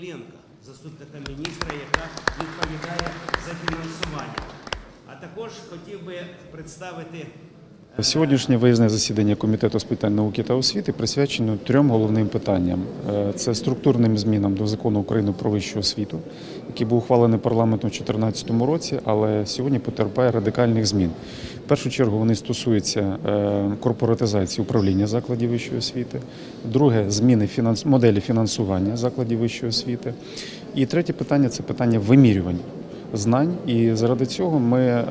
Корнієнка, заступника міністра, яка відповідає за фінансування. А також хотів би представити Сьогоднішнє виїзне засідання комітету з питань науки та освіти присвячено трьом головним питанням: Е, це структурним змінам до закону України про вищу освіту, який був ухвалений парламентом у 2014 році, але сьогодні потерпає радикальних змін. В першу чергу вони стосуються е, корпоратизації управління закладів вищої освіти. Друге зміни моделі фінансування закладів вищої освіти. І третє питання це питання вимірювання знань. І заради цього ми е,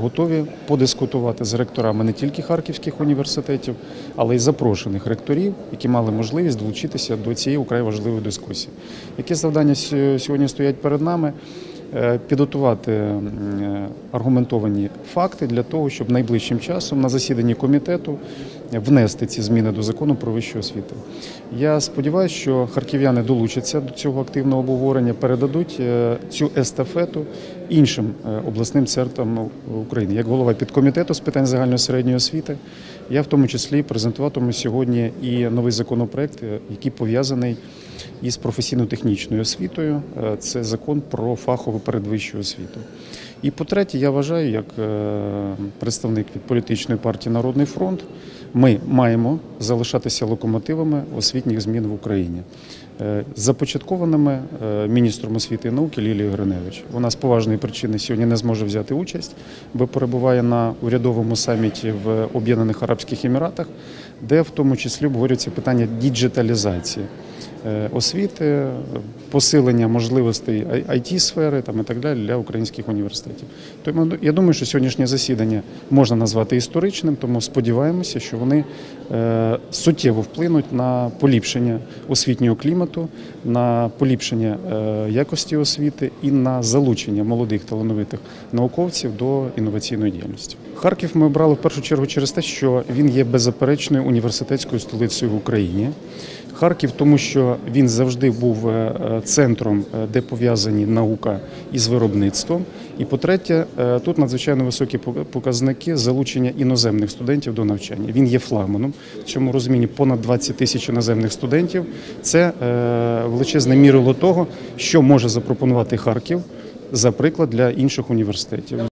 готові подискутувати з ректорами не тільки харківських університетів, але й запрошених ректорів, які мали можливість долучитися до цієї украй важливої дискусії. Які завдання сьо- сьогодні стоять перед нами? Е, Підготувати е, аргументовані факти для того, щоб найближчим часом на засіданні комітету внести ці зміни до закону про вищу освіту. Я сподіваюся, що харків'яни долучаться до цього активного обговорення, передадуть е, цю естафету іншим е, обласним центрам України. Як голова підкомітету з питань загальної середньої освіти, я в тому числі презентуватиму сьогодні і новий законопроект, е, який пов'язаний із професійно-технічною освітою. Це закон про фахову передвищу освіту. І по-третє, я вважаю, як представник від політичної партії Народний фронт, ми маємо залишатися локомотивами освітніх змін в Україні, Е, започаткованими е, міністром освіти і науки Лілією Гриневич. Вона з поважної причини сьогодні не зможе взяти участь, бо перебуває на урядовому саміті в Об'єднаних Арабських Еміратах, де в тому числі обговорюється питання діджиталізації освіти, е, посилення можливостей it сфери і так далі для українських університетів. Тому я думаю, що сьогоднішнє засідання можна назвати історичним, тому сподіваємося, що вони е, суттєво вплинуть на поліпшення освітнього клімату, на поліпшення е, якості освіти і на залучення молодих талановитих науковців до інноваційної діяльності. Харків ми обрали в першу чергу через те, що він є беззаперечною університетською столицею в Україні. Харків, тому що він завжди був е, центром, е, де пов'язані наука із виробництвом. І по-третє, е, тут надзвичайно високі пок- показники залучення іноземних студентів до навчання. Він є флагманом в цьому розумінні понад 20 тисяч іноземних студентів. Це величезне мірило того, що може запропонувати Харків за приклад для інших університетів.